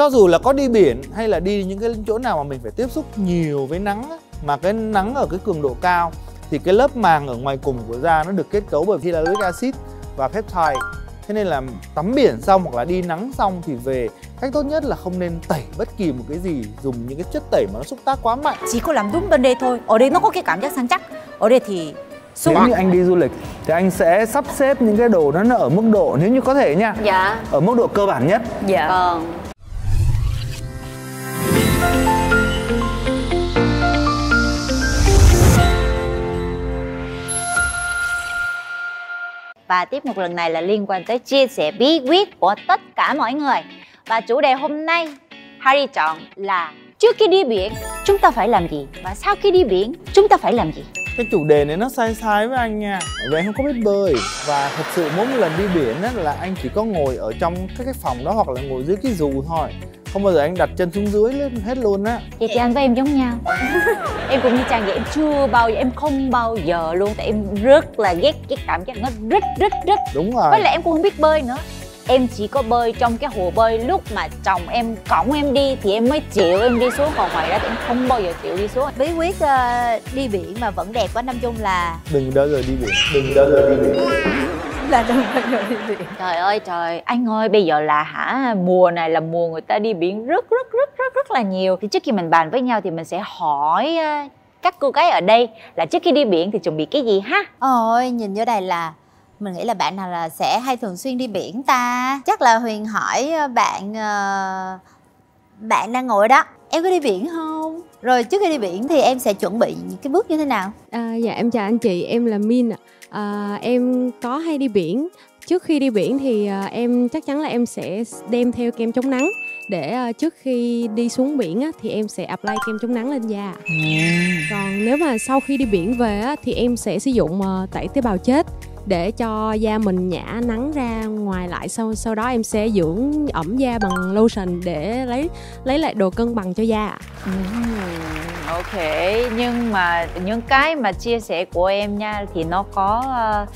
cho dù là có đi biển hay là đi những cái chỗ nào mà mình phải tiếp xúc nhiều với nắng á, mà cái nắng ở cái cường độ cao thì cái lớp màng ở ngoài cùng của da nó được kết cấu bởi hyaluronic acid và peptide. Thế nên là tắm biển xong hoặc là đi nắng xong thì về cách tốt nhất là không nên tẩy bất kỳ một cái gì dùng những cái chất tẩy mà nó xúc tác quá mạnh. Chỉ có làm đúng bên đây thôi. Ở đây nó có cái cảm giác săn chắc. Ở đây thì nếu như anh đi du lịch thì anh sẽ sắp xếp những cái đồ đó nó ở mức độ nếu như có thể nha dạ. ở mức độ cơ bản nhất. Dạ. Vâng Và tiếp một lần này là liên quan tới chia sẻ bí quyết của tất cả mọi người. Và chủ đề hôm nay Harry chọn là trước khi đi biển chúng ta phải làm gì? Và sau khi đi biển chúng ta phải làm gì? Cái chủ đề này nó sai sai với anh nha. Vì anh không có biết bơi. Và thật sự mỗi một lần đi biển á là anh chỉ có ngồi ở trong các cái phòng đó hoặc là ngồi dưới cái dù thôi không bao giờ anh đặt chân xuống dưới lên hết luôn á. Vậy thì anh với em giống nhau. Em cũng như chàng vậy em chưa bao giờ em không bao giờ luôn. Tại em rất là ghét cái cảm giác nó rất rất rất đúng rồi. Với lại em cũng không biết bơi nữa. Em chỉ có bơi trong cái hồ bơi. Lúc mà chồng em cõng em đi thì em mới chịu em đi xuống còn ngoài ra thì em không bao giờ chịu đi xuống. Bí quyết uh, đi biển mà vẫn đẹp của Nam Dung là đừng bao giờ đi biển. Đừng bao giờ đi biển là đừng bao giờ đi biển trời ơi trời. Anh ơi bây giờ là hả? Mùa này là mùa người ta đi biển rất rất rất rất rất là nhiều. Thì trước khi mình bàn với nhau thì mình sẽ hỏi uh, các cô gái ở đây là trước khi đi biển thì chuẩn bị cái gì ha? Ôi nhìn vô đây là mình nghĩ là bạn nào là sẽ hay thường xuyên đi biển ta? Chắc là huyền hỏi ờ, bạn uh, bạn đang ngồi đó. Em có đi biển không? Rồi trước khi đi biển thì em sẽ chuẩn bị những cái bước như thế nào? À, dạ em chào anh chị. Em là min ạ. à, em có hay đi biển. Trước khi đi biển thì à, em chắc chắn là em sẽ đem theo kem chống nắng. Để à, trước khi đi xuống biển á, thì em sẽ apply kem chống nắng lên da. Ừ. còn nếu mà sau khi đi biển về á, thì em sẽ sử dụng uh, tẩy tế bào chết. Để cho da mình nhả nắng ra ngoài lại sau sau đó em sẽ dưỡng ẩm da bằng lotion để lấy lấy lại độ cân bằng cho da ok nhưng mà những cái mà chia sẻ của em nha thì nó có uh,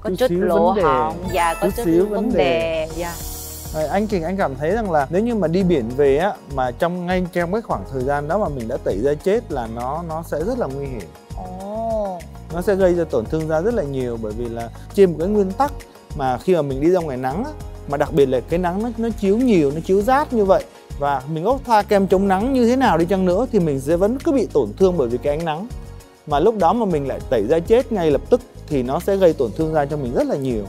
có chút, chút lộ hỏng và có chút, chút xíu vấn đề, đề. Yeah. Rồi, anh Trình anh cảm thấy rằng là nếu như mà đi biển về á mà trong ngay trong cái khoảng thời gian đó mà mình đã tẩy da chết là nó nó sẽ rất là nguy hiểm. Ồ. Nó sẽ gây ra tổn thương da rất là nhiều bởi vì là trên một cái nguyên tắc mà khi mà mình đi ra ngoài nắng á, mà đặc biệt là cái nắng nó nó chiếu nhiều nó chiếu rát như vậy và mình có thoa kem chống nắng như thế nào đi chăng nữa thì mình sẽ vẫn cứ bị tổn thương bởi vì cái ánh nắng. Mà lúc đó mà mình lại tẩy da chết ngay lập tức thì nó sẽ gây tổn thương da cho mình rất là nhiều.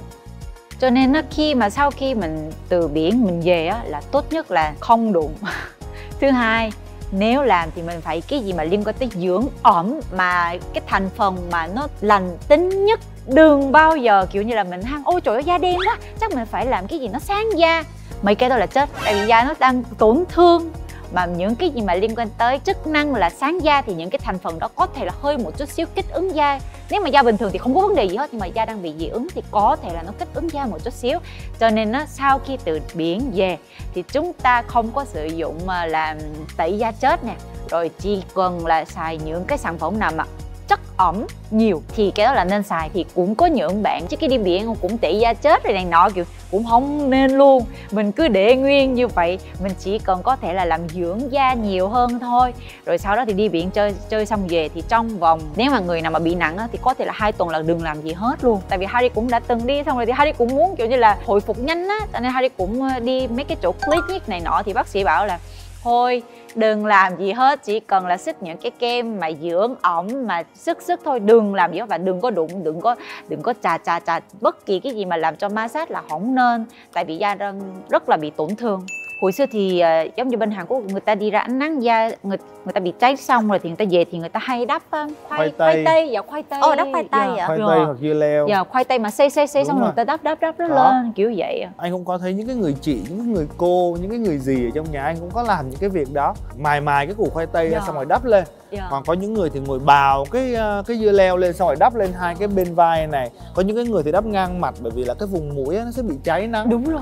Cho nên nó khi mà sau khi mình từ biển mình về á, là tốt nhất là không đụng. Thứ hai, nếu làm thì mình phải cái gì mà liên quan tới dưỡng ẩm mà cái thành phần mà nó lành tính nhất. Đừng bao giờ kiểu như là mình hăng, ôi, trời ơi, da đen quá, chắc mình phải làm cái gì nó sáng da mấy cái đó là chết. Tại vì da nó đang tổn thương. Mà những cái gì mà liên quan tới chức năng là sáng da thì những cái thành phần đó có thể là hơi một chút xíu kích ứng da. Nếu mà da bình thường thì không có vấn đề gì hết, nhưng mà da đang bị dị ứng thì có thể là nó kích ứng da một chút xíu. Cho nên nó sau khi từ biển về thì chúng ta không có sử dụng mà làm tẩy da chết nè. Rồi chỉ cần là xài những cái sản phẩm nào mà chất ẩm nhiều thì cái đó là nên xài. Thì cũng có những bạn trước khi đi biển cũng tẩy da chết rồi này nọ kiểu cũng không nên luôn. Mình cứ để nguyên như vậy mình chỉ cần có thể là làm dưỡng da nhiều hơn thôi. Rồi sau đó thì đi biển chơi chơi xong về thì trong vòng nếu mà người nào mà bị nặng á, thì có thể là hai tuần là đừng làm gì hết luôn. Tại vì Harry cũng đã từng đi xong rồi thì Harry cũng muốn kiểu như là hồi phục nhanh á. Cho nên Harry cũng ờ, đi mấy cái chỗ clinic này nọ thì bác sĩ bảo là thôi, đừng làm gì hết, chỉ cần là xích những cái kem mà dưỡng ẩm, mà sức sức thôi, đừng làm gì hết. Và đừng có đụng, đừng có đừng có chà chà chà, bất kỳ cái gì mà làm cho massage là không nên, tại vì da rất là bị tổn thương hồi xưa thì uh, giống như bên Hàn Quốc người ta đi ra ánh nắng da người người ta bị cháy xong rồi thì người ta về thì người ta hay đắp uh, khoai, khoai tây khoai tây. và khoai tây. Ồ đắp khoai tây dạ. à khoai tây hoặc dưa leo. Dạ khoai tây mà xay xay xay xong rồi người ta đắp đắp đắp nó lên kiểu vậy anh cũng có thấy những cái người chị những cái người cô những cái người gì ở trong nhà anh cũng có làm những cái việc đó. Mài mài cái củ khoai tây dạ. xong rồi đắp lên. Yeah. còn có những người thì ngồi bào cái cái dưa leo lên xong rồi đắp lên hai cái bên vai này. Có những cái người thì đắp ngang mặt bởi vì là cái vùng mũi nó sẽ bị cháy nắng. Đúng rồi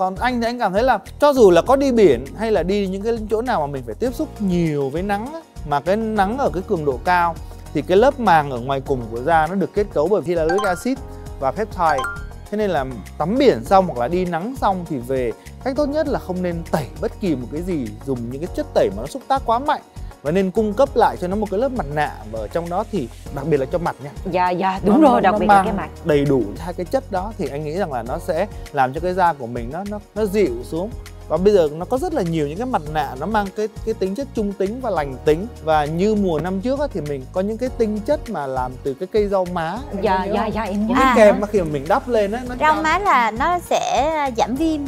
còn anh thì anh cảm thấy là cho dù là có đi biển hay là đi những cái chỗ nào mà mình phải tiếp xúc nhiều với nắng mà cái nắng ở cái cường độ cao, thì cái lớp màng ở ngoài cùng của da nó được kết cấu bởi hyaluronic acid và peptide. Thế nên là tắm biển xong hoặc là đi nắng xong thì về, cách tốt nhất là không nên tẩy bất kỳ một cái gì, dùng những cái chất tẩy mà nó xúc tác quá mạnh và nên cung cấp lại cho nó một cái lớp mặt nạ. Và ở trong đó thì đặc biệt là cho mặt nha. Dạ dạ đúng Nó- rồi nó- đặc nó biệt là cái mặt. đầy đủ hai cái chất đó thì anh nghĩ rằng là nó sẽ làm cho cái da của mình nó nó nó dịu xuống. Và bây giờ nó có rất là nhiều những cái mặt nạ nó mang cái cái tính chất trung tính và lành tính. Và như mùa năm trước á, thì mình có những cái tinh chất mà làm từ cái cây rau má. Em dạ dạ không? dạ em nhớ. cái kem mà khi mà mình đắp lên á nó rau má là nó sẽ giảm viêm.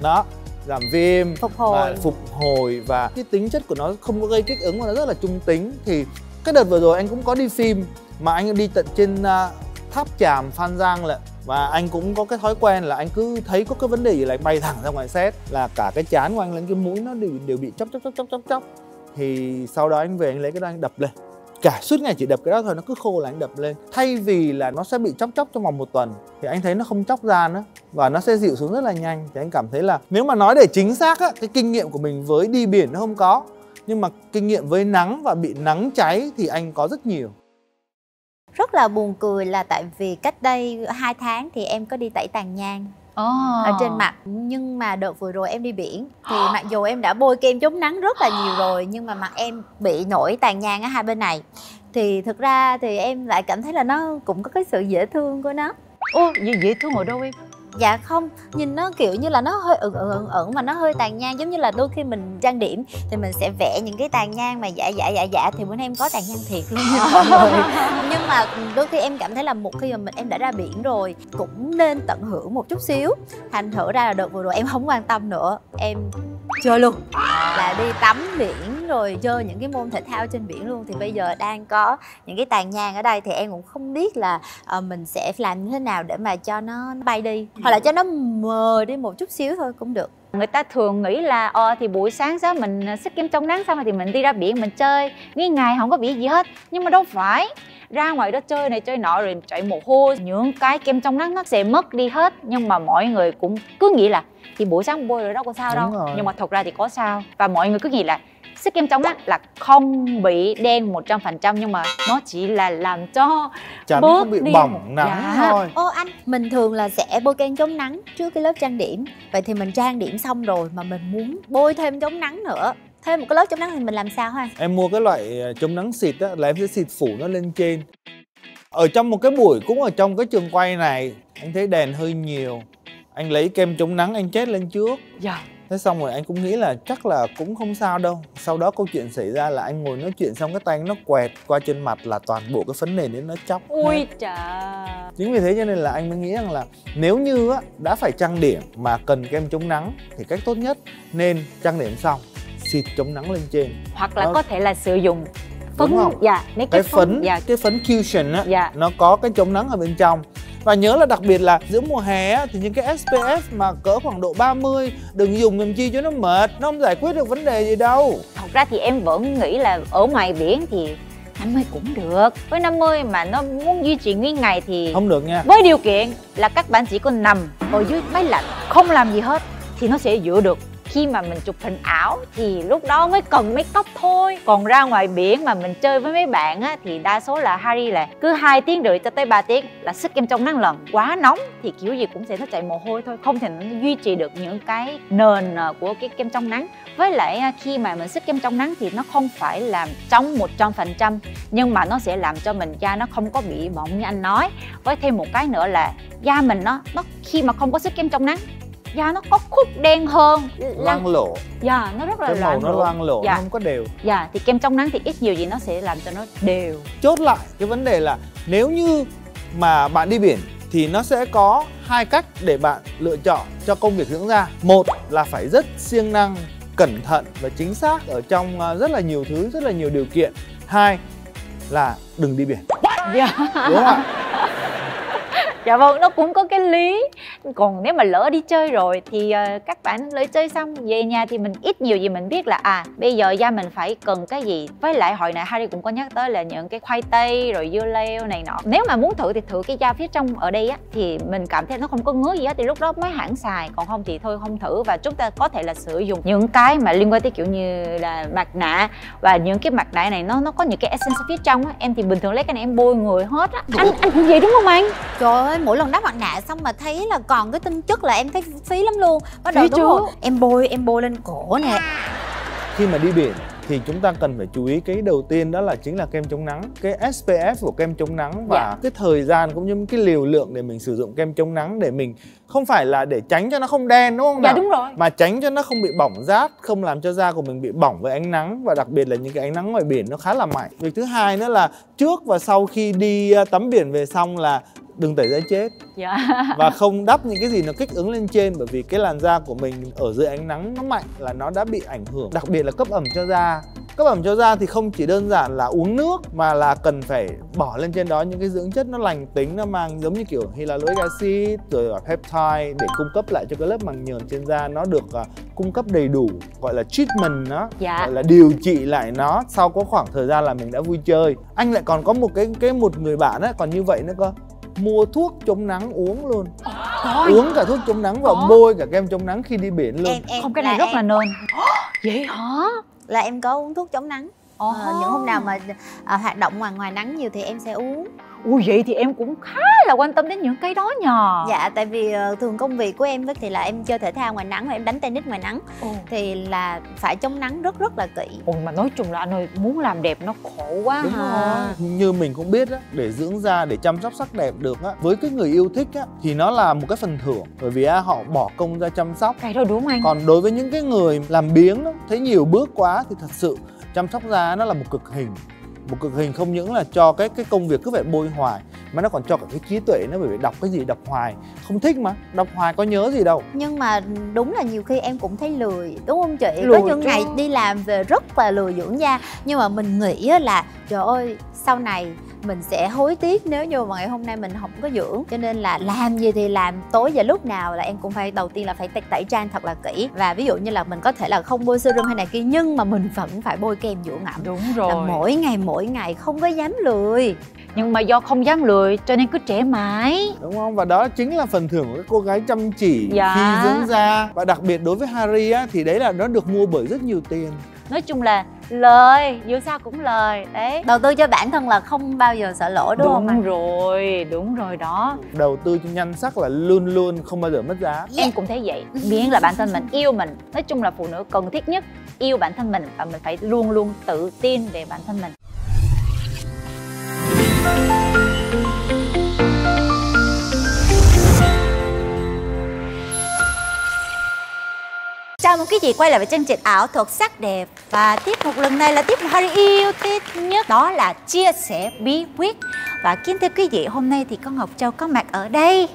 Đó giảm viêm phục hồi. và phục hồi và cái tính chất của nó không có gây kích ứng mà nó rất là trung tính. Thì cái đợt vừa rồi anh cũng có đi phim mà anh đi tận trên à, tháp tràm Phan Giang lận. Và anh cũng có cái thói quen là anh cứ thấy có cái vấn đề gì là anh bay thẳng ra ngoài xét là cả cái chán của anh lẫn cái mũi nó đều, đều bị chóc chóc chóc chóc chóc chóc. Thì sau đó anh về anh lấy cái đó anh đập lên cả suốt ngày chỉ đập cái đó thôi, nó cứ khô là anh đập lên. Thay vì là nó sẽ bị chóc chóc trong vòng một tuần, thì anh thấy nó không chóc ra nữa, và nó sẽ dịu xuống rất là nhanh. Thì anh cảm thấy là nếu mà nói để chính xác á, cái kinh nghiệm của mình với đi biển nó không có, nhưng mà kinh nghiệm với nắng và bị nắng cháy thì anh có rất nhiều. Rất là buồn cười là tại vì cách đây 2 tháng thì em có đi tẩy tàn nhang. Ồ. ở trên mặt nhưng mà đợt vừa rồi em đi biển thì mặc dù em đã bôi kem chống nắng rất là nhiều rồi nhưng mà mặt em bị nổi tàn nhang ở hai bên này. Thì thực ra thì em lại cảm thấy là nó cũng có cái sự dễ thương của nó. Ô dễ, dễ thương ở đâu em dạ không nhìn nó kiểu như là nó hơi ửng ửng ửng mà nó hơi tàn nhang giống như là đôi khi mình trang điểm thì mình sẽ vẽ những cái tàn nhang mà dạ dạ dạ dạ thì bữa nay em có tàn nhang thiệt luôn nhưng mà đôi khi em cảm thấy là một khi mà mình em đã ra biển rồi cũng nên tận hưởng một chút xíu. Thành thử ra là đợt vừa rồi em không quan tâm nữa em chơi luôn. là đi tắm biển rồi chơi những cái môn thể thao trên biển luôn. Thì bây giờ đang có những cái tàn nhang ở đây thì em cũng không biết là ờ, mình sẽ làm như thế nào để mà cho nó bay đi. Hoặc là cho nó mờ đi một chút xíu thôi cũng được. Người ta thường nghĩ là ờ thì buổi sáng sớm mình xích kem chống nắng xong rồi thì mình đi ra biển mình chơi. Nguyên ngày không có bị gì hết nhưng mà đâu phải. Ra ngoài đó chơi này chơi nọ rồi chạy mồ hôi. Những cái kem chống nắng nó sẽ mất đi hết nhưng mà mọi người cũng cứ nghĩ là thì buổi sáng bôi rồi đâu có sao Đúng đâu rồi. nhưng mà thật ra thì có sao. Và mọi người cứ nghĩ là xích kem chống nắng là không bị đen 100% nhưng mà nó chỉ là làm cho chắn Bớt không bị đi bỏng một- nắng dạ. thôi. Ô anh mình thường là sẽ bôi kem chống nắng trước cái lớp trang điểm. Vậy thì mình trang điểm xong rồi mà mình muốn bôi thêm chống nắng nữa. Thêm một cái lớp chống nắng thì mình làm sao ha? Em mua cái loại ờ, chống nắng xịt á là em sẽ xịt phủ nó lên trên. Ở trong một cái buổi cũng ở trong cái trường quay này anh thấy đèn hơi nhiều. Anh lấy kem chống nắng anh chết lên trước. Dạ thế xong rồi anh cũng nghĩ là chắc là cũng không sao đâu. Sau đó câu chuyện xảy ra là anh ngồi nói chuyện xong cái tay nó quẹt qua trên mặt là toàn bộ cái phấn nền đấy nó chóc. Ui chà. Chính vì thế cho nên là anh mới nghĩ rằng là nếu như á, đã phải trang điểm mà cần kem chống nắng thì cách tốt nhất nên trang điểm xong xịt chống nắng lên trên. Hoặc là Nó- có thể là sử dụng phấn dạ cái cái phấn dạ. cái phấn cushion á Dạ. nó có cái chống nắng ở bên trong và nhớ là đặc biệt là giữa mùa hè á, thì những cái SPF mà cỡ khoảng độ 30 đừng dùng làm chi cho nó mệt nó không giải quyết được vấn đề gì đâu. Thật ra thì em vẫn nghĩ là ở ngoài biển thì 50 cũng được. Với 50 mà nó muốn duy trì nguyên ngày thì không được nha. với điều kiện là các bạn chỉ có nằm ở dưới máy lạnh không làm gì hết thì nó sẽ giữ được khi mà mình chụp hình ảo thì lúc đó mới cần make up thôi. Còn ra ngoài biển mà mình chơi với mấy bạn á, thì đa số là Harry là cứ hai tiếng rưỡi cho tới 3 tiếng là sức kem trong năng lần. Quá nóng thì kiểu gì cũng sẽ nó chạy mồ hôi thôi. Không thể nó duy trì được những cái nền à, của cái kem trong nắng. Với lại à, khi mà mình sức kem trong nắng thì nó không phải làm trong 100% nhưng mà nó sẽ làm cho mình da nó không có bị bỏng như anh nói. Với thêm một cái nữa là da mình nó nó khi mà không có sức kem trong nắng da nó có khúc đen hơn loang lổ da nó rất là cái màu nó loang lổ dạ. nó không có đều. Dạ thì kem trong nắng thì ít nhiều gì nó sẽ làm cho nó đều. Chốt lại cái vấn đề là nếu như mà bạn đi biển thì nó sẽ có hai cách để bạn lựa chọn cho công việc dưỡng da. Một là phải rất siêng năng cẩn thận và chính xác ở trong à, rất là nhiều thứ rất là nhiều điều kiện. Hai là đừng đi biển. Dạ. Đúng không ạ dạ vâng nó cũng có cái lý. Còn nếu mà lỡ đi chơi rồi thì uh, các bạn lỡ chơi xong về nhà thì mình ít nhiều gì mình biết là à bây giờ da mình phải cần cái gì. Với lại hồi nãy Harry cũng có nhắc tới là những cái khoai tây rồi dưa leo này nọ. Nếu mà muốn thử thì thử cái da phía trong ở đây á thì mình cảm thấy nó không có ngứa gì hết thì lúc đó mới hẳn xài. Còn không thì thôi không thử và chúng ta có thể là sử dụng những cái mà liên quan tới kiểu như là mặt nạ. Và những cái mặt nạ này nó nó có những cái essence phía trong á. Em thì bình thường lấy cái này em bôi người hết á. Anh anh cũng vậy đúng không anh? Trời ơi ơi mỗi lần đắp mặt nạ xong mà thấy là còn cái tinh chất là em thấy phí lắm luôn bắt đầu đúng chứ. rồi em bôi em bôi lên cổ nè khi mà đi biển thì chúng ta cần phải chú ý cái đầu tiên đó là chính là kem chống nắng cái SPF của kem chống nắng và Dạ. cái thời gian cũng như cái liều lượng để mình sử dụng kem chống nắng để mình không phải là để tránh cho nó không đen đúng không dạ nào? đúng rồi mà tránh cho nó không bị bỏng rát không làm cho da của mình bị bỏng với ánh nắng và đặc biệt là những cái ánh nắng ngoài biển nó khá là mạnh việc thứ hai nữa là trước và sau khi đi uh, tắm biển về xong là đừng tẩy da chết. Dạ. Và không đắp những cái gì nó kích ứng lên trên bởi vì cái làn da của mình ở dưới ánh nắng nó mạnh là nó đã bị ảnh hưởng. Đặc biệt là cấp ẩm cho da. Cấp ẩm cho da thì không chỉ đơn giản là uống nước mà là cần phải bỏ lên trên đó những cái dưỡng chất nó lành tính nó mang giống như kiểu hyaluronic acid rồi peptide để cung cấp lại cho cái lớp màng nhờn trên da. Nó được à, cung cấp đầy đủ gọi là treatment nó Dạ. gọi là điều trị lại nó sau có khoảng thời gian là mình đã vui chơi. Anh lại còn có một cái cái một người bạn á còn như vậy nữa cơ mua thuốc chống nắng uống luôn. Trời, uống cả thuốc chống nắng và bôi cả kem chống nắng khi đi biển luôn. Em em không cái này rất em, là nên vậy hả? Là em có uống thuốc chống nắng. Ồ. Ờ, những hôm nào mà à, hoạt động ngoài ngoài nắng nhiều thì em sẽ uống Ui vậy thì em cũng khá là quan tâm đến những cái đó nhờ. Dạ tại vì ờ, thường công việc của em thì là em chơi thể thao ngoài nắng và em đánh tennis ngoài nắng. Ồ. thì là phải chống nắng rất rất là kỹ. Ôi mà nói chung là anh ơi muốn làm đẹp nó khổ quá đúng ha. rồi. Như mình cũng biết á để dưỡng da để chăm sóc sắc đẹp được á với cái người yêu thích á thì nó là một cái phần thưởng. Bởi vì á, họ bỏ công ra chăm sóc. Cái đó đúng anh. Còn đối với những cái người làm biếng đó, thấy nhiều bước quá thì thật sự chăm sóc da nó là một cực hình một cực hình không những là cho cái cái công việc cứ phải bôi hoài mà nó còn cho cả cái trí tuệ nó vì đọc cái gì đọc hoài. Không thích mà đọc hoài có nhớ gì đâu. Nhưng mà đúng là nhiều khi em cũng thấy lười đúng không chị? Lười có những chứ. ngày đi làm về rất là lười dưỡng da nhưng mà mình nghĩ á là trời ơi sau này mình sẽ hối tiếc nếu như mà ngày hôm nay mình không có dưỡng. Cho nên là làm gì thì làm tối và lúc nào là em cũng phải đầu tiên là phải tẩy, tẩy trang thật là kỹ. Và ví dụ như là mình có thể là không bôi serum hay này kia nhưng mà mình vẫn phải bôi kem dưỡng ẩm. Đúng là rồi. mỗi ngày mỗi ngày không có dám lười. Nhưng mà do không dám lười cho nên cứ trẻ mãi. Đúng không? Và đó chính là phần thưởng của các cô gái chăm chỉ Dạ. khi dưỡng da. Và đặc biệt đối với Harry á thì đấy là nó được mua bởi rất nhiều tiền. Nói chung là lời dù sao cũng lời đấy. Đầu tư cho bản thân là không bao giờ sợ lỗ đúng, không anh? rồi đúng rồi đó. Đầu tư cho nhan sắc là luôn luôn không bao giờ mất giá. Em cũng thấy vậy. Miễn là bản thân mình yêu mình. Nói chung là phụ nữ cần thiết nhất yêu bản thân mình và mình phải luôn luôn tự tin về bản thân mình Chào mừng quý vị quay lại với chương trình ảo thuật sắc đẹp. Và tiếp mục lần này là tiếp mục Harry yêu thích nhất. Đó là chia sẻ bí quyết. Và kính thưa quý vị, hôm nay thì con Ngọc Châu có mặt ở đây.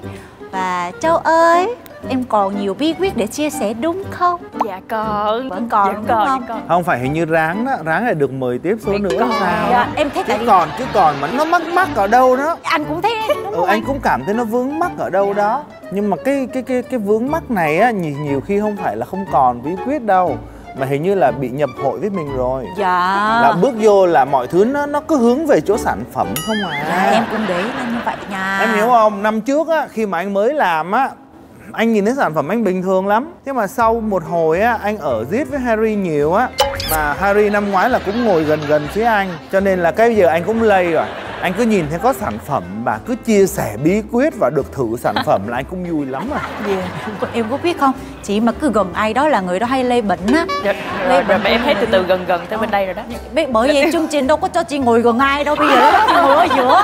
Và Châu ơi! Em còn nhiều bí quyết để chia sẻ đúng không? Dạ còn. Vẫn còn dạ đúng còn, không? dạ còn. không phải hình như ráng đó ráng lại được mời tiếp số nữa còn. sao? Dạ, em thấy chứ tại còn chứ còn mà nó mắc mắc ở đâu đó. Anh cũng thấy đúng ừ, không? anh cũng cảm thấy nó vướng mắc ở đâu đó. Nhưng mà cái cái cái cái vướng mắc này á nhiều, nhiều khi không phải là không còn bí quyết đâu mà hình như là bị nhập hội với mình rồi. Dạ. Là bước vô là mọi thứ nó nó cứ hướng về chỗ sản phẩm không à? Dạ, em cũng để là như vậy nha. Em hiểu không? Năm trước á khi mà anh mới làm á anh nhìn thấy sản phẩm anh bình thường lắm. Thế mà sau một hồi á, anh ở giết với Harry nhiều á, mà Harry năm ngoái là cũng ngồi gần gần phía anh. Cho nên là cái giờ anh cũng lây rồi anh cứ nhìn thấy có sản phẩm và cứ chia sẻ bí quyết và được thử sản phẩm là anh cũng vui lắm rồi Dạ, Em có biết không? Chị mà cứ gần ai đó là người đó hay lây bệnh á. Dạ, rồi, bệnh rồi mà em thấy từ từ gần gần tới bên đây rồi đó. Biết bởi vậy chương trình đâu có cho chị ngồi gần ai đâu Bây giờ đó chị ngồi ở giữa.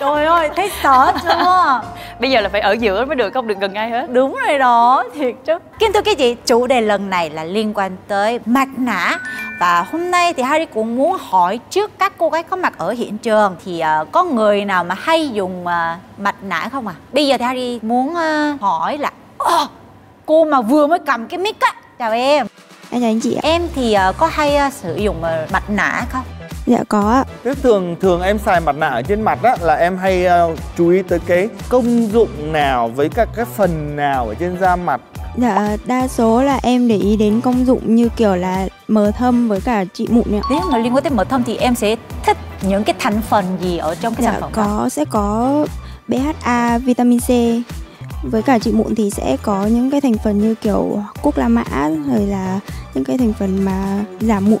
Trời ơi thấy sợ chưa? Bây giờ là phải ở giữa mới được, không được gần ai hết. Đúng rồi đó Thiệt chứ. Kính thưa quý vị Chủ đề lần này là liên quan tới mặt nạ Và hôm nay thì Harry cũng muốn hỏi trước các cô gái có mặt ở hiện trường Thì ờ, có người nào mà hay dùng ờ, mặt nạ không à Bây giờ thì Harry muốn ờ, hỏi là Ờ, Cô mà vừa mới cầm cái mic á Chào em Em chào anh chị ạ. Em thì ờ, có hay ờ, sử dụng ờ, mặt nạ không? Dạ có ạ. thế thường thường em xài mặt nạ ở trên mặt á là em hay ờ, chú ý tới cái công dụng nào với các cái phần nào ở trên da mặt Dạ đa số là em để ý đến công dụng như kiểu là mờ thâm với cả trị mụn ạ. Nếu mà liên quan tới mật thâm thì em sẽ thích những cái thành phần gì ở trong cái Dạ sản phẩm đó? có sẽ có BHA, vitamin C. Với cả trị mụn thì sẽ có những cái thành phần như kiểu cúc la mã rồi là những cái thành phần mà giảm mụn.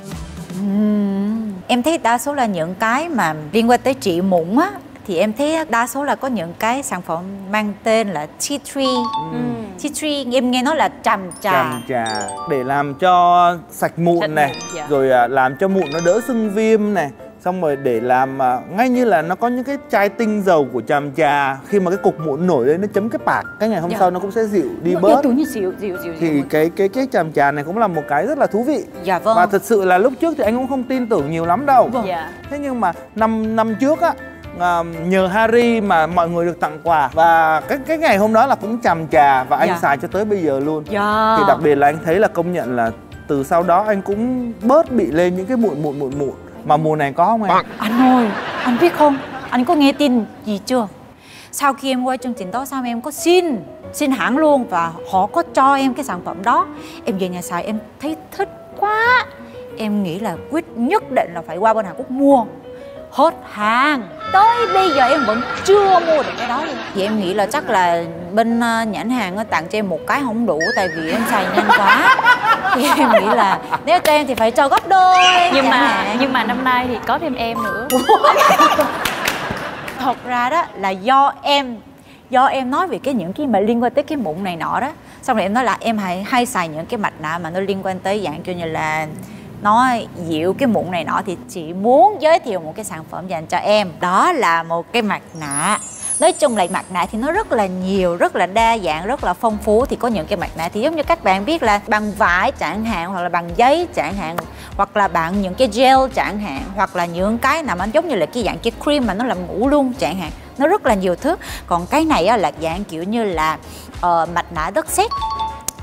Ừm, Em thấy đa số là những cái mà liên quan tới trị mụn á thì em thấy đa số là có những cái sản phẩm mang tên là tea tree Ừ. tea tree em nghe nói là tràm trà. Tràm trà để làm cho sạch mụn Sạch này dạ. rồi à, làm cho mụn nó đỡ sưng viêm này xong rồi để làm à, ngay như là nó có những cái chai tinh dầu của tràm trà khi mà cái cục mụn nổi lên nó chấm cái pạc cái ngày hôm Dạ. sau nó cũng sẽ dịu đi Dạ, bớt. như xịu dịu dịu thì dịu. cái cái cái tràm trà này cũng là một cái rất là thú vị. Dạ vâng. Và thật sự là lúc trước thì anh cũng không tin tưởng nhiều lắm đâu. Dạ. Thế nhưng mà năm năm trước á à, nhờ Harry mà mọi người được tặng quà và cái cái ngày hôm đó là cũng tràm trà và anh Dạ. xài cho tới bây giờ luôn dạ thì đặc biệt là anh thấy là công nhận là từ sau đó anh cũng bớt bị lên những cái mụn mụn mụn mụn mà mùa này có không em Anh ơi, anh biết không? Anh có nghe tin gì chưa? Sau khi em quay chương trình đó xong em có xin xin hãng luôn và họ có cho em cái sản phẩm đó. Em về nhà xài em thấy thích quá. Em nghĩ là quyết nhất định là phải qua bên Hàn Quốc mua. Hết hàng. Tới bây giờ em vẫn chưa mua được cái đó luôn. Vậy em nghĩ là chắc là bên ờ, nhãn hàng tặng cho em một cái không đủ tại vì em xài nhanh quá. Thì em nghĩ là nếu cho em thì phải cho gấp đôi. nhưng mà hạn. nhưng mà năm nay thì có thêm em nữa thật ra đó là do em do em nói về cái những cái mà liên quan tới cái mụn này nọ đó xong rồi em nói là em hay hay xài những cái mặt nạ mà nó liên quan tới dạng kiểu như là nó dịu cái mụn này nọ thì chị muốn giới thiệu một cái sản phẩm dành cho em. Đó là một cái mặt nạ. Nói chung là mặt nạ thì nó rất là nhiều rất là đa dạng rất là phong phú. Thì có những cái mặt nạ thì giống như các bạn biết là bằng vải chẳng hạn hoặc là bằng giấy chẳng hạn hoặc là bạn những cái gel chẳng hạn hoặc là những cái nào mà giống như là cái dạng cái cream mà nó làm ngủ luôn chẳng hạn. Nó rất là nhiều thứ. Còn cái này á, là dạng kiểu như là uh, mặt nạ đất sét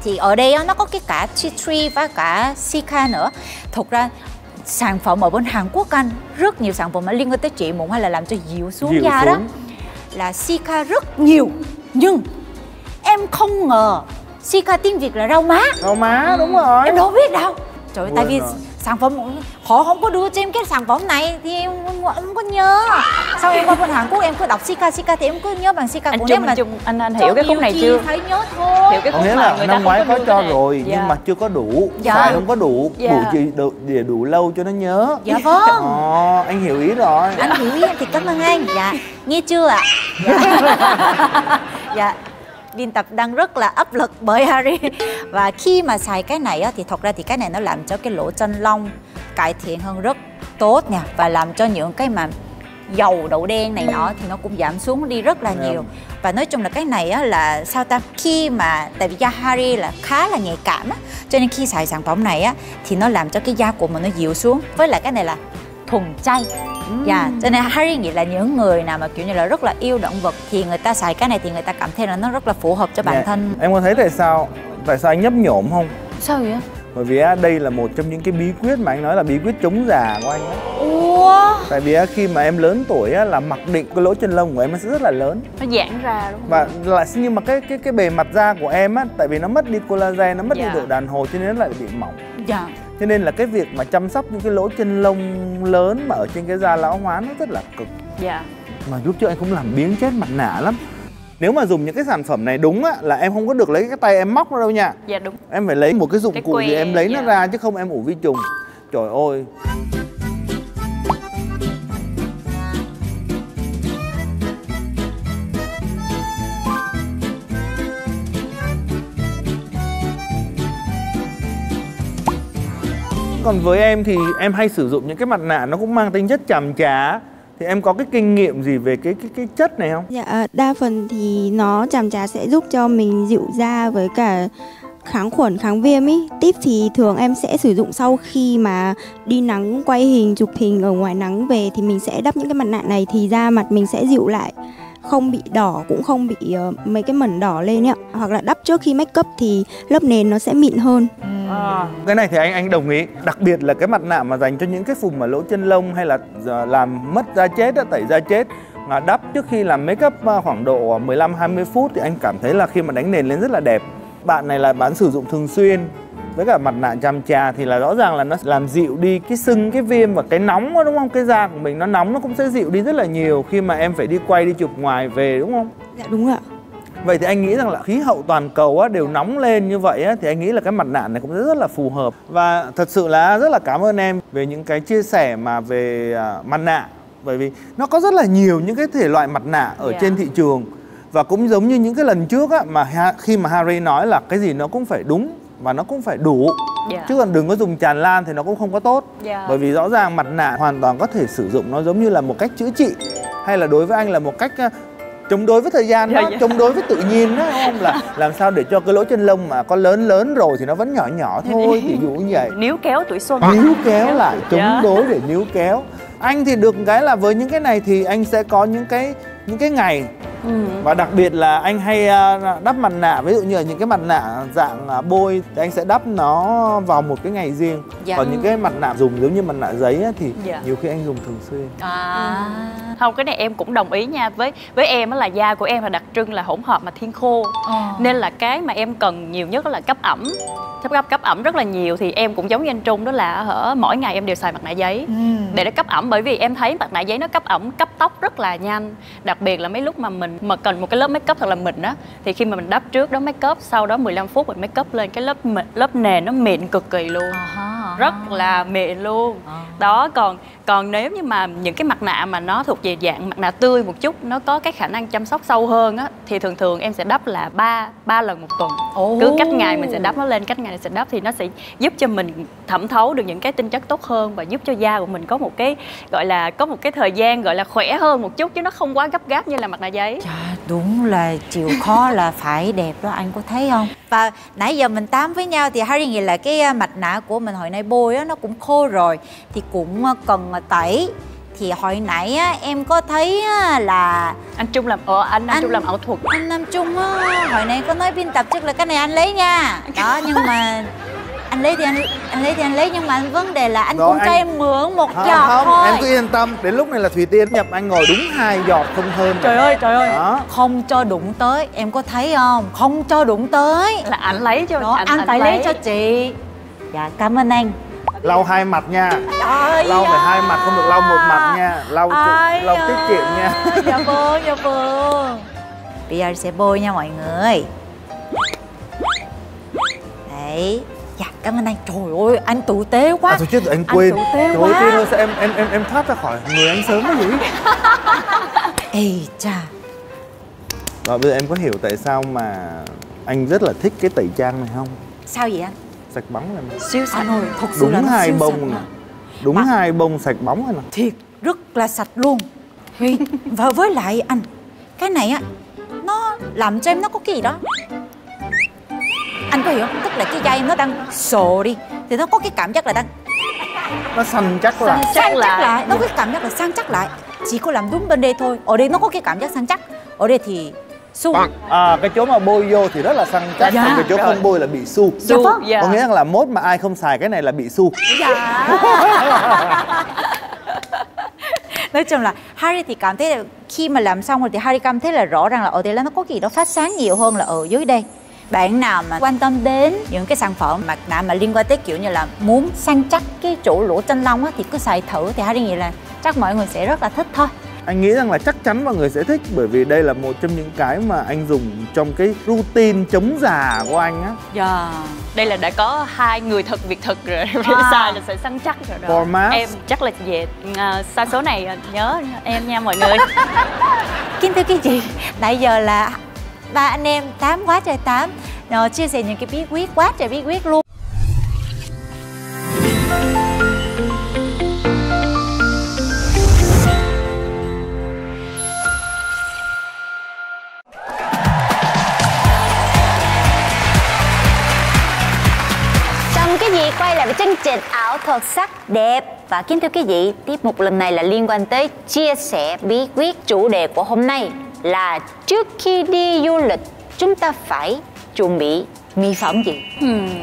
thì ở đây nó có cái cả tea tree và cả sika nữa. Thực ra sản phẩm ở bên Hàn Quốc anh rất nhiều sản phẩm mà liên quan tới trị mụn hay là làm cho dịu xuống Dịu da đó. xuống. là sika rất nhiều. Nhưng em không ngờ sika tiếng việt là rau má. Rau má đúng rồi. Em đâu biết đâu. Trời ơi, tại vì rồi. Sản phẩm họ không có đưa cho em cái sản phẩm này thì em không, không có nhớ sau em qua bên Hàn Quốc em cứ đọc sika sika thì em cứ nhớ bằng sika anh còn chung anh chung anh anh hiểu cái khúc này chưa phải nhớ thôi hiểu cái khúc nghĩa mà là người ta năm ngoái có cho này. rồi Dạ. nhưng mà chưa có đủ Dạ. xài không có đủ Dạ. đủ chỉ đủ, để đủ lâu cho nó nhớ dạ vâng Ồ, anh hiểu ý rồi anh hiểu ý em thì cảm ơn anh dạ nghe chưa ạ dạ. dạ biên tập đang rất là áp lực bởi Harry. Và khi mà xài cái này á, thì thật ra thì cái này nó làm cho cái lỗ chân lông cải thiện hơn rất tốt nha. Và làm cho những cái mà dầu đậu đen này nọ thì nó cũng giảm xuống đi rất là Dạ. nhiều. Và nói chung là cái này á là sao ta khi mà tại vì da Harry là khá là nhạy cảm á cho nên khi xài sản phẩm này á thì nó làm cho cái da của mình nó dịu xuống. Với lại cái này là thuần chay Dạ, cho nên Harry nghĩ là những người nào mà kiểu như là rất là yêu động vật thì người ta xài cái này thì người ta cảm thấy là nó rất là phù hợp cho bản Dạ. thân. em có thấy tại sao tại sao anh nhấp nhổm không sao vậy bởi vì đây là một trong những cái bí quyết mà anh nói là bí quyết chống già của anh á Ủa? tại vì khi mà em lớn tuổi á, là mặc định cái lỗ chân lông của em nó sẽ rất là lớn nó giãn ra đúng không và lại nhưng mà cái cái cái bề mặt da của em á tại vì nó mất đi collagen nó mất Dạ. đi độ đàn hồi cho nên nó lại bị mỏng Dạ. Cho nên là cái việc mà chăm sóc những cái lỗ chân lông lớn mà ở trên cái da lão hóa nó rất là cực. Dạ. Mà lúc trước anh cũng làm biếng chết mặt nạ lắm. Nếu mà dùng những cái sản phẩm này đúng á là em không có được lấy cái tay em móc nó đâu nha. Dạ đúng. Em phải lấy một cái dụng Cái cụ gì que, em lấy nó dạ. ra chứ không em ủ vi trùng. Trời ơi còn với em thì em hay sử dụng những cái mặt nạ nó cũng mang tính chất chàm chá thì em có cái kinh nghiệm gì về cái cái cái chất này không? Dạ, đa phần thì nó chàm chá sẽ giúp cho mình dịu da với cả kháng khuẩn, kháng viêm ý. Tip thì thường em sẽ sử dụng sau khi mà đi nắng, quay hình, chụp hình ở ngoài nắng về thì mình sẽ đắp những cái mặt nạ này thì da mặt mình sẽ dịu lại. Không bị đỏ cũng không bị uh, mấy cái mẩn đỏ lên ạ. Hoặc là đắp trước khi make up thì lớp nền nó sẽ mịn hơn cái này thì anh anh đồng ý. Đặc biệt là cái mặt nạ mà dành cho những cái vùng mà lỗ chân lông hay là giờ làm mất da chết á, tẩy da chết mà đắp trước khi làm make up à, khoảng độ 15 20 phút thì anh cảm thấy là khi mà đánh nền lên rất là đẹp. Bạn này là bạn sử dụng thường xuyên với cả mặt nạ chăm trà thì là rõ ràng là nó làm dịu đi cái sưng cái viêm và cái nóng đó, đúng không? Cái da của mình nó nóng nó cũng sẽ dịu đi rất là nhiều khi mà em phải đi quay đi chụp ngoài về đúng không? Dạ đúng ạ Vậy thì anh nghĩ rằng là khí hậu toàn cầu á, đều nóng lên như vậy á, thì anh nghĩ là cái mặt nạ này cũng rất là phù hợp và thật sự là rất là cảm ơn em về những cái chia sẻ mà về à, mặt nạ bởi vì nó có rất là nhiều những cái thể loại mặt nạ ở Dạ. trên thị trường và cũng giống như những cái lần trước á mà khi mà Harry nói là cái gì nó cũng phải đúng và nó cũng phải đủ Dạ. chứ còn đừng có dùng tràn lan thì nó cũng không có tốt Dạ. bởi vì rõ ràng mặt nạ hoàn toàn có thể sử dụng nó giống như là một cách chữa trị hay là đối với anh là một cách à, chống đối với thời gian đó, Dạ, dạ. chống đối với tự nhiên đó không? Là làm sao để cho cái lỗ chân lông mà có lớn lớn rồi thì nó vẫn nhỏ nhỏ thôi ví dụ như vậy. Níu kéo tuổi xuân. Níu kéo lại chống Dạ. đối để níu kéo. Anh thì được cái là với những cái này thì anh sẽ có những cái những cái ngày Ừ. và đặc biệt là anh hay à, đắp mặt nạ ví dụ như là những cái mặt nạ dạng à, bôi thì anh sẽ đắp nó vào một cái ngày riêng Dạ. còn những cái mặt nạ dùng giống như mặt nạ giấy á, thì Dạ. nhiều khi anh dùng thường xuyên À. Không cái này em cũng đồng ý nha với với em á là da của em là đặc trưng là hỗn hợp mà thiên khô nên là cái mà em cần nhiều nhất là cấp ẩm cấp cấp cấp ẩm rất là nhiều thì em cũng giống như anh Trung đó là hở mỗi ngày em đều xài mặt nạ giấy. Để nó cấp ẩm bởi vì em thấy mặt nạ giấy nó cấp ẩm cấp tóc rất là nhanh. Đặc biệt là mấy lúc mà mình mà cần một cái lớp make up thật là mịn á thì khi mà mình đắp trước đó make up sau đó 15 phút mình make up lên cái lớp mịn, lớp nền nó mịn cực kỳ luôn. Rất là mịn luôn. Đó còn còn nếu như mà những cái mặt nạ mà nó thuộc về dạng mặt nạ tươi một chút nó có cái khả năng chăm sóc sâu hơn á thì thường thường em sẽ đắp là ba ba lần một tuần. Cứ cách ngày mình sẽ đắp nó lên cách ngày mình sẽ đắp thì nó sẽ giúp cho mình thẩm thấu được những cái tinh chất tốt hơn và giúp cho da của mình có một cái gọi là có một cái thời gian gọi là khỏe hơn một chút chứ nó không quá gấp gáp như là mặt nạ giấy. Chà, đúng là chịu khó là phải đẹp đó anh có thấy không? Và nãy giờ mình tám với nhau thì Harry nghĩ là cái à, mặt nạ của mình hồi nay bôi á nó cũng khô rồi thì cũng à, cần à, tẩy. Thì hồi nãy á, em có thấy á, là anh Trung làm ờ anh, anh Anh- Trung làm ảo thuật. Anh Nam Trung á hồi nãy có nói biên tập chắc là cái này anh lấy nha. Đó nhưng mà anh lấy thì anh anh lấy thì anh lấy nhưng mà vấn đề là anh Rồi, cũng cho anh- em mượn một À, giọt không thôi. em cứ yên tâm. Đến lúc này là thủy tiên nhập anh ngồi đúng hai giọt không hơn trời ơi trời ơi. Đó. Không cho đụng tới em có thấy không? Không cho đụng tới. Là anh lấy cho đó anh, phải lấy. cho chị. Dạ cảm ơn anh lau hai mặt nha. Trời lau phải hai mặt không được lau một mặt nha. Lau lau tiết kiệm nha. dạ vâng dạ vâng. Bây giờ sẽ bôi nha mọi người. Đấy. Dạ cảm ơn anh. Trời ơi anh tử tế quá. À, thôi chết anh Anh quên. tử tế Trời quá. ơi em em em em thoát ra khỏi người anh sớm quá vậy. Ê chà. Rồi bây giờ em có hiểu tại sao mà anh rất là thích cái tẩy trang này không? sao vậy anh Sạch bóng này mà. Siêu sạch. Ơi thật sự là Đúng nó hai siêu bông sạch. Đúng Mà- hai bông sạch bóng này nè thiệt rất là sạch luôn. Huy, và với lại anh cái này á nó làm cho em nó có cái gì đó. Anh có hiểu không? Tức là cái em nó đang sồ đi thì nó có cái cảm giác là đang Nó săn chắc lại săn chắc lại. lại. Nó có cái cảm giác là săn chắc lại. Chỉ có làm đúng bên đây thôi. Ở đây nó có cái cảm giác săn chắc. Ở đây thì su. À cái chỗ mà bôi vô thì rất là săn chắc. Dạ. Còn cái chỗ Rồi. không bôi là bị su. Dạ vâng. dạ. Có nghĩa là mốt mà ai không xài cái này là bị su. Dạ. Nói chung là Harry thì cảm thấy là khi mà làm xong rồi thì Harry cảm thấy là rõ ràng là ở đây là nó có cái gì đó phát sáng nhiều hơn là ở dưới đây. Bạn nào mà quan tâm đến những cái sản phẩm mặt nạ mà liên quan tới kiểu như là muốn săn chắc cái chỗ lỗ chân lông á thì cứ xài thử. Thì Harry nghĩ là chắc mọi người sẽ rất là thích thôi Anh nghĩ rằng là chắc chắn mọi người sẽ thích Bởi vì đây là một trong những cái mà anh dùng trong cái routine chống già của anh á. Dạ Đây là đã có hai người thật việc thực rồi. À. sai là sẽ săn chắc rồi đó. Format. Em chắc là về à, xa số này à, nhớ em nha mọi người. Kính thưa quý vị, nãy giờ là ba anh em tám quá trời tám Rồi, chia sẻ những cái bí quyết quá trời bí quyết luôn chương trình ảo thuật sắc đẹp. Và kính thưa quý vị, tiết mục lần này là liên quan tới chia sẻ bí quyết chủ đề của hôm nay Là trước khi đi du lịch chúng ta phải chuẩn bị mỹ phẩm gì?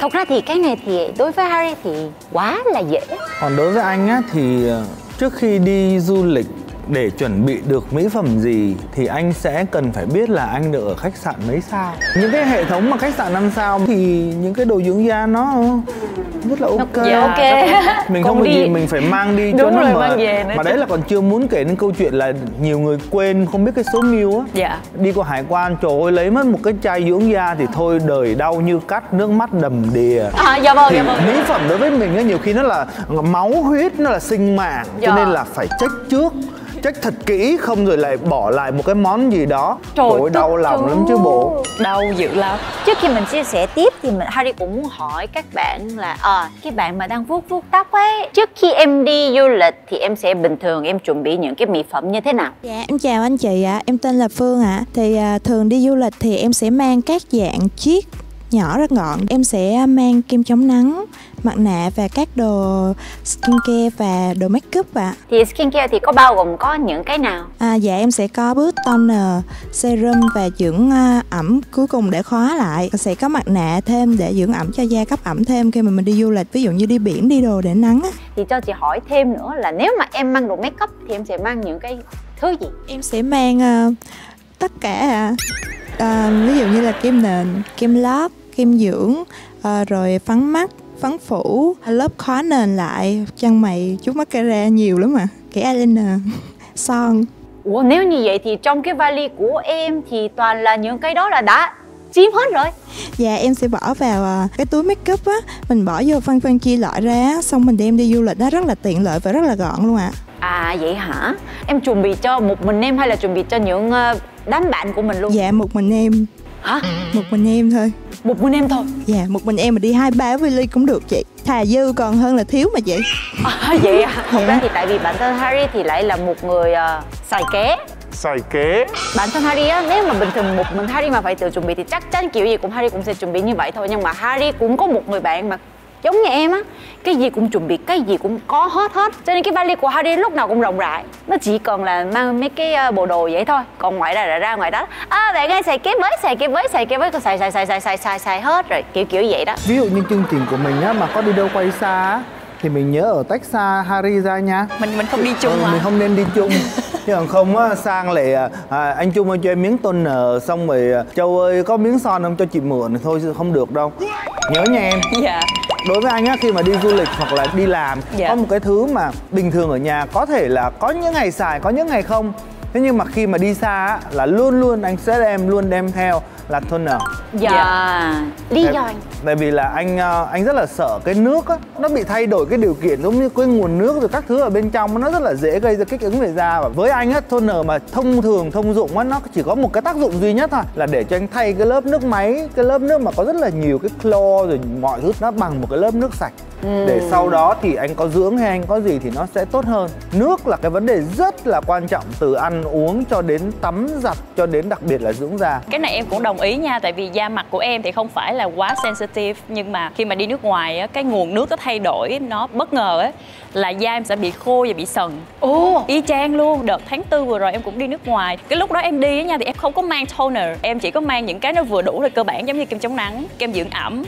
Thật ra thì cái này thì đối với Harry thì quá là dễ. Còn đối với anh á thì ờ, trước khi đi du lịch để chuẩn bị được mỹ phẩm gì thì anh sẽ cần phải biết là anh được ở khách sạn mấy sao. Những cái hệ thống mà khách sạn 5 sao thì những cái đồ dưỡng da nó rất là ok. dạ, ok. Mình Còn không có đi- gì mình phải mang đi cho Đúng nó rồi, Mà chứ. đấy là còn chưa muốn kể đến câu chuyện là nhiều người quên không biết cái số mil á. Dạ Đi qua hải quan trời ơi lấy mất một cái chai dưỡng da thì thôi đời đau như cắt nước mắt đầm đìa à, Dạ vâng, thì dạ vâng mỹ phẩm đối với mình á nhiều khi nó là máu huyết nó là sinh mạng Dạ. cho nên là phải check trước check thật kỹ không rồi lại bỏ lại một cái món gì đó. Trời Ôi đau lòng chú. lắm chứ bộ đau dữ lắm. Trước khi mình chia sẻ tiếp thì mình Harry cũng muốn hỏi các bạn là à, cái bạn mà đang vuốt vuốt tóc ấy trước khi em đi du lịch thì em sẽ bình thường em chuẩn bị những cái mỹ phẩm như thế nào? Dạ em chào anh chị ạ, em tên là Phương ạ. Thì à, thường đi du lịch thì em sẽ mang các dạng chiếc nhỏ rất gọn. Em sẽ mang kem chống nắng, mặt nạ và các đồ skincare và đồ make up ạ. thì skincare thì có bao gồm có những cái nào À, dạ em sẽ có bước toner, serum và dưỡng à, ẩm cuối cùng để khóa lại. Sẽ có mặt nạ thêm để dưỡng ẩm cho da cấp ẩm thêm khi mà mình đi du lịch, ví dụ như đi biển, đi đồ để nắng á. thì cho chị hỏi thêm nữa là nếu mà em mang đồ make up thì em sẽ mang những cái thứ gì Em sẽ mang à, tất cả ạ. À, ví dụ như là kem nền, kem lót, kem dưỡng, à, rồi phấn mắt, phấn phủ, lớp khóa nền lại, chân mày, chút mascara nhiều lắm mà, kẻ eyeliner, son. Ủa nếu như vậy thì trong cái vali của em thì toàn là những cái đó là đã chiếm hết rồi Dạ em sẽ bỏ vào à, cái túi make up á, mình bỏ vô phân phân chia loại ra, xong mình đem đi du lịch đó rất là tiện lợi và rất là gọn luôn ạ. À vậy hả? Em chuẩn bị cho một mình em hay là chuẩn bị cho những ờ, đám bạn của mình luôn? Dạ một mình em, Hả? một mình em thôi. Một mình em thôi Dạ một mình em mà đi hai ba vali cũng được chị. Thà dư còn hơn là thiếu mà chị. à, Vậy à? Thật ra thì tại vì bản thân Harry thì lại là một người ờ, xài ké Xài kế Bản thân Harry á, nếu mà bình thường một mình Harry mà phải tự chuẩn bị thì chắc chắn kiểu gì cũng Harry cũng sẽ chuẩn bị như vậy thôi Nhưng mà Harry cũng có một người bạn mà giống như em á Cái gì cũng chuẩn bị, cái gì cũng có hết hết. Cho nên cái vali của Harry lúc nào cũng rộng rãi. Nó chỉ cần là mang mấy cái ờ, bộ đồ vậy thôi. Còn ngoài ra là ra ngoài đó. À bạn ơi xài cái mới xài cái mới xài cái mới Còn xài xài xài xài xài xài xài hết rồi. Kiểu kiểu vậy đó. Ví dụ như chương trình của mình á mà có đi đâu quay xa thì mình nhớ ở tách xa Harry ra nha. Mình mình không đi chung ừ, mà mình không nên đi chung. Chứ còn không á sang lại à, à, anh Trung ơi cho em miếng toner xong rồi à, Châu ơi có miếng son không? Cho chị mượn thôi không được đâu. Nhớ nha em. Dạ. Đối với anh á khi mà đi du lịch hoặc là đi làm Dạ. có một cái thứ mà bình thường ở nhà có thể là có những ngày xài có những ngày không. Thế nhưng mà khi mà đi xa á, là luôn luôn anh sẽ đem luôn đem theo là toner Dạ. Lý tại, do anh tại vì là anh ờ, anh rất là sợ cái nước á nó bị thay đổi cái điều kiện giống như cái nguồn nước rồi các thứ ở bên trong nó rất là dễ gây ra kích ứng về da. Và với anh á toner mà thông thường thông dụng á nó chỉ có một cái tác dụng duy nhất thôi là để cho anh thay cái lớp nước máy cái lớp nước mà có rất là nhiều cái clo rồi mọi thứ nó bằng một cái lớp nước sạch để sau đó thì anh có dưỡng hay anh có gì thì nó sẽ tốt hơn. Nước là cái vấn đề rất là quan trọng từ ăn uống cho đến tắm giặt cho đến đặc biệt là dưỡng da. Cái này em cũng đồng ý nha tại vì da mặt của em thì không phải là quá sensitive nhưng mà khi mà đi nước ngoài á cái nguồn nước nó thay đổi nó bất ngờ á là da em sẽ bị khô và bị sần. Ồ. Y chang luôn đợt tháng tư vừa rồi em cũng đi nước ngoài. Cái lúc đó em đi á nha thì em không có mang toner em chỉ có mang những cái nó vừa đủ thôi cơ bản giống như kem chống nắng kem dưỡng ẩm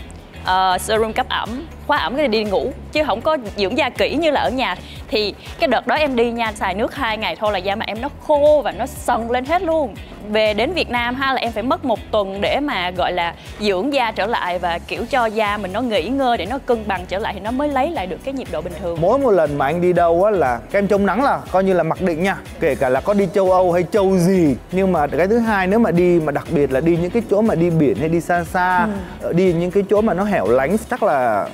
Ờ, uh, serum cấp ẩm khóa ẩm cái đi ngủ chứ không có dưỡng da kỹ như là ở nhà. Thì cái đợt đó em đi nha xài nước hai ngày thôi là da mặt em nó khô và nó sần lên hết luôn về đến Việt Nam ha là em phải mất một tuần để mà gọi là dưỡng da trở lại và kiểu cho da mình nó nghỉ ngơi để nó cân bằng trở lại thì nó mới lấy lại được cái nhịp độ bình thường. Mỗi một lần mà anh đi đâu á là kem chống nắng là coi như là mặc định nha. Kể cả là có đi châu âu hay châu gì nhưng mà cái thứ hai nếu mà đi mà đặc biệt là đi những cái chỗ mà đi biển hay đi xa xa ờ, đi những cái chỗ mà nó hẻo lánh chắc là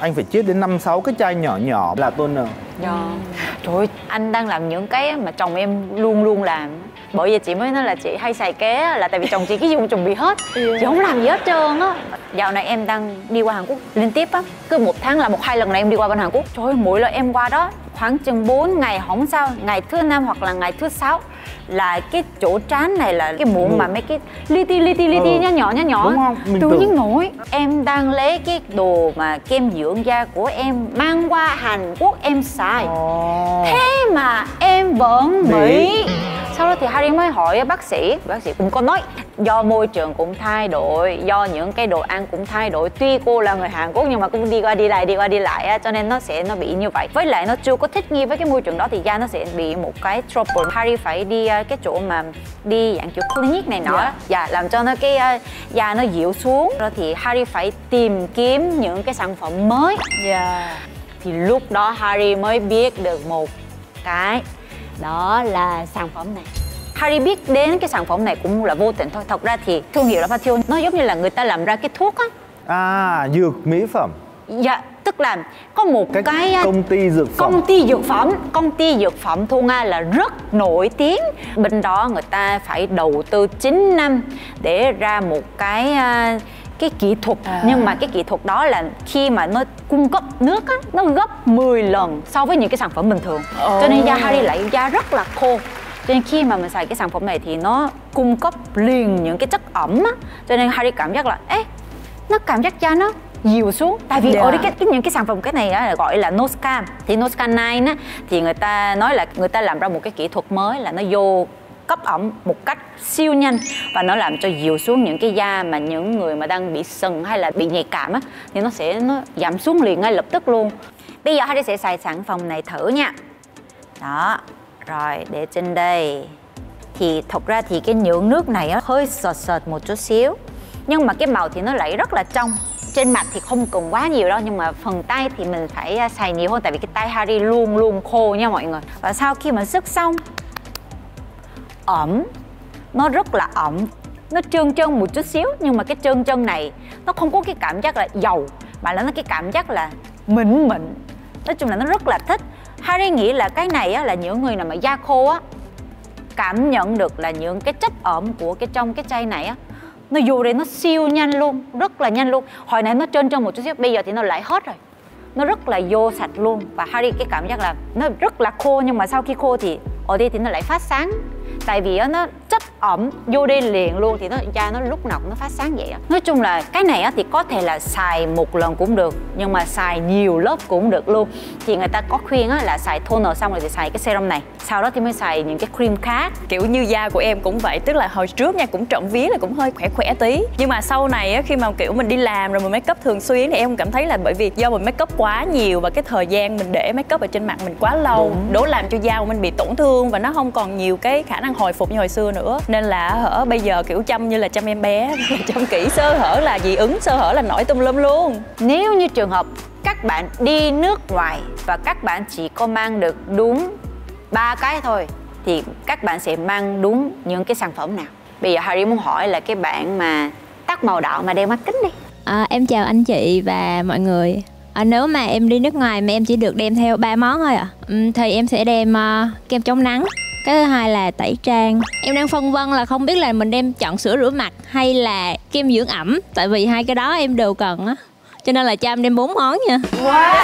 anh phải chiết đến năm sáu cái chai nhỏ nhỏ là toner Dạ. Trời ơi, anh đang làm những cái mà chồng em luôn luôn làm Bởi vì chị mới nói là chị hay xài ké là tại vì chồng chị cái gì cũng chuẩn bị hết. Chị không làm gì hết trơn á. Dạo này em đang đi qua Hàn Quốc liên tiếp á. Cứ một tháng là một hai lần này em đi qua bên Hàn Quốc. Trời ơi, mỗi lần em qua đó khoảng chừng 4 ngày không sao Ngày thứ năm hoặc là ngày thứ sáu là cái chỗ trán này là cái mụn mà mấy cái li ti li ti li ti Ừ. nhỏ nhỏ nhỏ nhỏ. Tự nhiên nổi. Em đang lấy cái đồ mà kem dưỡng da của em mang qua Hàn Quốc em xài. Thế mà em vẫn Bị. sau đó thì Harry mới hỏi bác sĩ bác sĩ cũng có nói do môi trường cũng thay đổi do những cái đồ ăn cũng thay đổi. Tuy cô là người Hàn Quốc nhưng mà cũng đi qua đi lại đi qua đi lại á, cho nên nó sẽ nó bị như vậy. Với lại nó chưa có thích nghi với cái môi trường đó thì da nó sẽ bị một cái trouble. Harry phải đi ờ, cái chỗ mà đi dạng kiểu clinic này nọ Dạ. dạ làm cho nó cái ờ, da nó dịu xuống. Rồi thì Harry phải tìm kiếm những cái sản phẩm mới. Dạ. Thì lúc đó Harry mới biết được một cái đó là sản phẩm này. Harry biết đến cái sản phẩm này cũng là vô tình thôi. Thật ra thì thương hiệu La Patio nó giống như là người ta làm ra cái thuốc á. À dược mỹ phẩm. Dạ tức là có một cái, cái công ty dược phẩm. công ty dược phẩm công ty dược phẩm thu nga là rất nổi tiếng. Bên đó người ta phải đầu tư 9 năm để ra một cái uh, cái kỹ thuật. À. nhưng mà cái kỹ thuật đó là khi mà nó cung cấp nước á nó gấp 10 lần so với những cái sản phẩm bình thường. Oh. cho nên da Harry lại da rất là khô. Cho nên khi mà mình xài cái sản phẩm này thì nó cung cấp liền những cái chất ẩm á. Cho nên Harry cảm giác là ế nó cảm giác da nó dịu xuống. Tại vì yeah. ở đây cái, cái những cái sản phẩm cái này á gọi là Noscam thì Noscam 9 á thì người ta nói là người ta làm ra một cái kỹ thuật mới là nó vô cấp ẩm một cách siêu nhanh và nó làm cho dịu xuống những cái da mà những người mà đang bị sừng hay là bị nhạy cảm á thì nó sẽ nó giảm xuống liền ngay lập tức luôn. Bây giờ Harry sẽ xài sản phẩm này thử nha. Đó rồi để trên đây. Thì thật ra thì cái nhưỡng nước này á hơi sệt sệt một chút xíu nhưng mà cái màu thì nó lại rất là trong trên mặt thì không cần quá nhiều đâu nhưng mà phần tay thì mình phải à, xài nhiều hơn tại vì cái tay Harry luôn luôn khô nha mọi người. Và sau khi mà sức xong ẩm nó rất là ẩm nó trơn trơn một chút xíu nhưng mà cái trơn trơn này nó không có cái cảm giác là dầu mà là nó cái cảm giác là mịn mịn. Nói chung là nó rất là thích. Harry nghĩ là cái này á, là những người nào mà da khô á cảm nhận được là những cái chất ẩm của cái trong cái chai này á nó vô đây nó siêu nhanh luôn, rất là nhanh luôn. Hồi nãy nó trên trong một chút xíu, bây giờ thì nó lại hết rồi. Nó rất là vô sạch luôn. Và Harry, cái cảm giác là nó rất là khô, nhưng mà sau khi khô thì ở đây thì nó lại phát sáng. Tại vì nó chất ẩm vô đi liền luôn thì nó da nó lúc nào cũng nó phát sáng vậy nói chung là cái này thì có thể là xài một lần cũng được nhưng mà xài nhiều lớp cũng được luôn. Thì người ta có khuyên là xài toner xong rồi thì xài cái serum này. Sau đó thì mới xài những cái cream khác. Kiểu như da của em cũng vậy tức là hồi trước nha cũng trộm vía là cũng hơi khỏe khỏe tí. Nhưng mà sau này khi mà kiểu mình đi làm rồi mình make up thường xuyên thì em cảm thấy là bởi vì do mình make up quá nhiều và cái thời gian mình để make up ở trên mặt mình quá lâu đố làm cho da của mình bị tổn thương và nó không còn nhiều cái khả năng hồi phục như hồi xưa nữa nên là hở bây giờ kiểu chăm như là chăm em bé chăm kỹ sơ hở là dị ứng sơ hở là nổi tung lum luôn. Nếu như trường hợp các bạn đi nước ngoài và các bạn chỉ có mang được đúng ba cái thôi thì các bạn sẽ mang đúng những cái sản phẩm nào? Bây giờ Harry muốn hỏi là cái bạn mà tắt màu đỏ mà đeo mắt kính đi. À, em chào anh chị và mọi người. À, nếu mà em đi nước ngoài mà em chỉ được đem theo ba món thôi à ừ, thì em sẽ đem uh, kem chống nắng cái thứ hai là tẩy trang. Em đang phân vân là không biết là mình đem chọn sữa rửa mặt hay là kem dưỡng ẩm. Tại vì hai cái đó em đều cần á. Cho nên là cho em đem bốn món nha. Wow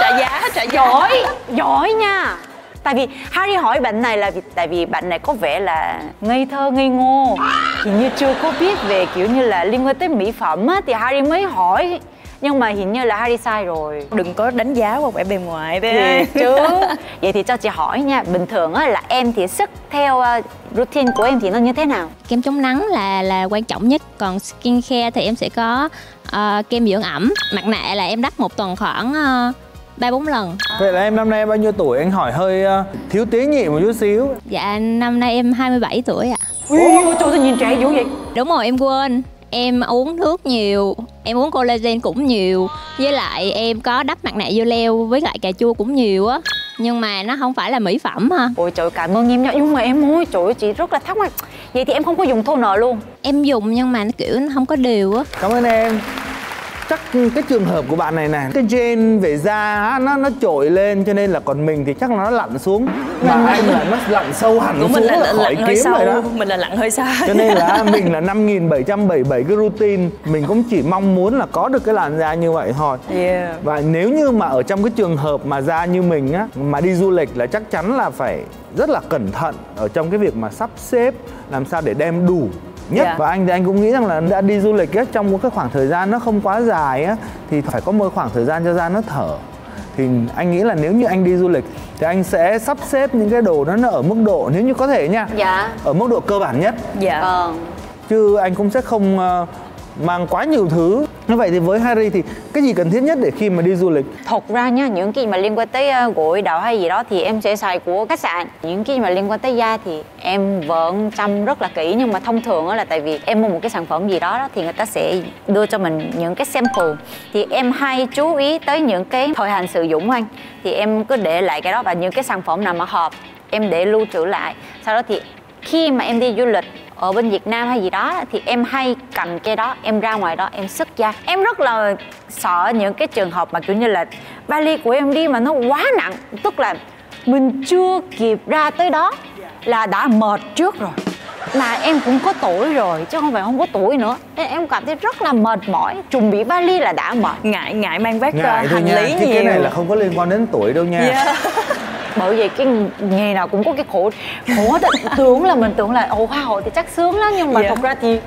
trả giá trả giỏi giỏi nha tại vì Harry hỏi bệnh này là vì tại vì bệnh này có vẻ là ngây thơ ngây ngô. Thì như chưa có biết về kiểu như là liên quan tới mỹ phẩm á thì Harry mới hỏi. Nhưng mà hình như là Harry sai rồi. Đừng có đánh giá qua vẻ bề ngoài thế chứ. Vậy thì cho chị hỏi nha bình thường á là em thì sức theo uh, routine của em thì nó như thế nào? Kem chống nắng là là quan trọng nhất. Còn skin care thì em sẽ có uh, kem dưỡng ẩm. Mặt nạ là em đắp một tuần khoảng uh, ba bốn lần. Vậy là em năm nay bao nhiêu tuổi? Anh hỏi hơi uh, thiếu tế nhị một chút xíu. Dạ năm nay em 27 tuổi ạ. À. Ui, trời sao nhìn trẻ dữ vậy? Đúng rồi em quên. Em uống nước nhiều em uống collagen cũng nhiều với lại em có đắp mặt nạ dưa leo với lại cà chua cũng nhiều á. Nhưng mà nó không phải là mỹ phẩm ha ôi trời cảm ơn em nha nhưng mà em ơi trời ơi chị rất là thắc mắc. Vậy thì em không có dùng toner luôn. Em dùng nhưng mà nó kiểu nó không có đều á. Cảm ơn em chắc cái trường hợp của bạn này này cái gen về da nó nó trội lên cho nên là còn mình thì chắc là nó lặn xuống. Mà anh là nó lặn sâu hẳn xuống mình là, là khỏi lặn kiếm sâu, đó. mình là lặn hơi xa. Cho nên là mình là 5777 cái routine mình cũng chỉ mong muốn là có được cái làn da như vậy thôi. Yeah. và nếu như mà ở trong cái trường hợp mà da như mình á mà đi du lịch là chắc chắn là phải rất là cẩn thận ở trong cái việc mà sắp xếp làm sao để đem đủ nhất yeah. Dạ. và anh thì anh cũng nghĩ rằng là đã đi du lịch ấy, trong một cái khoảng thời gian nó không quá dài á thì phải có một khoảng thời gian cho da nó thở thì anh nghĩ là nếu như anh đi du lịch thì anh sẽ sắp xếp những cái đồ đó nó ở mức độ nếu như có thể nha dạ ở mức độ cơ bản nhất dạ chứ anh cũng sẽ không uh, mang quá nhiều thứ như vậy thì với Harry thì cái gì cần thiết nhất để khi mà đi du lịch? Thật ra nha những cái mà liên quan tới ờ, gội đầu hay gì đó thì em sẽ xài của khách sạn. Những cái mà liên quan tới da thì em vẫn chăm rất là kỹ nhưng mà thông thường là tại vì em mua một cái sản phẩm gì đó, đó thì người ta sẽ đưa cho mình những cái sample. Thì em hay chú ý tới những cái thời hạn sử dụng anh. Thì em cứ để lại cái đó và những cái sản phẩm nào mà hợp em để lưu trữ lại. Sau đó thì khi mà em đi du lịch ở bên Việt Nam hay gì đó thì em hay cầm cái đó em ra ngoài đó em sức ra em rất là sợ những cái trường hợp mà kiểu như là vali của em đi mà nó quá nặng tức là mình chưa kịp ra tới đó là đã mệt trước rồi. Mà em cũng có tuổi rồi chứ không phải không có tuổi nữa. Nên em cảm thấy rất là mệt mỏi chuẩn bị vali là đã mệt. Ngại ngại mang vác ngại thôi hành nha lý chứ nhiều. cái này là không có liên quan đến tuổi đâu nha. Yeah. bởi vì cái nghề nào cũng có cái khổ khổ á. tưởng là mình tưởng là ồ hoa hậu thì chắc sướng lắm nhưng mà Dạ. thực ra thì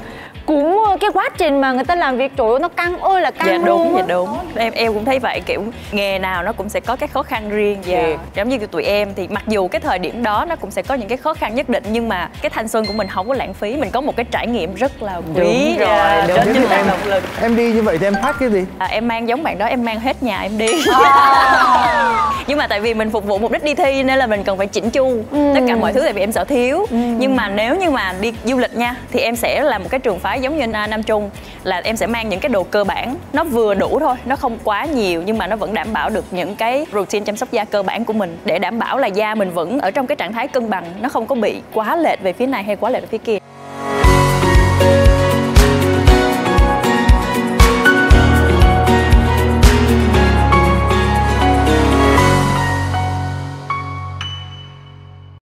cũng cái quá trình mà người ta làm việc trời ơi nó căng ơi là căng dạ luôn đúng á. dạ đúng em em cũng thấy vậy kiểu nghề nào nó cũng sẽ có cái khó khăn riêng Dạ. yeah. giống như tụi em thì mặc dù cái thời điểm đó nó cũng sẽ có những cái khó khăn nhất định nhưng mà cái thanh xuân của mình không có lãng phí mình có một cái trải nghiệm rất là quý Đúng rồi, yeah, đúng đó Thế chính thì là em, động lực em đi như vậy thì em phát cái gì à, em mang giống bạn đó em mang hết nhà em đi À. nhưng mà tại vì mình phục vụ mục đích đi thi nên là mình cần phải chỉnh chu Ừ. tất cả mọi thứ tại vì em sợ thiếu nhưng mà nếu như mà đi du lịch nha thì em sẽ là một cái trường phái giống như à, nam trung, là em sẽ mang những cái đồ cơ bản. Nó vừa đủ thôi, nó không quá nhiều, nhưng mà nó vẫn đảm bảo được những cái routine chăm sóc da cơ bản của mình. Để đảm bảo là da mình vẫn ở trong cái trạng thái cân bằng, nó không có bị quá lệch về phía này hay quá lệch về phía kia.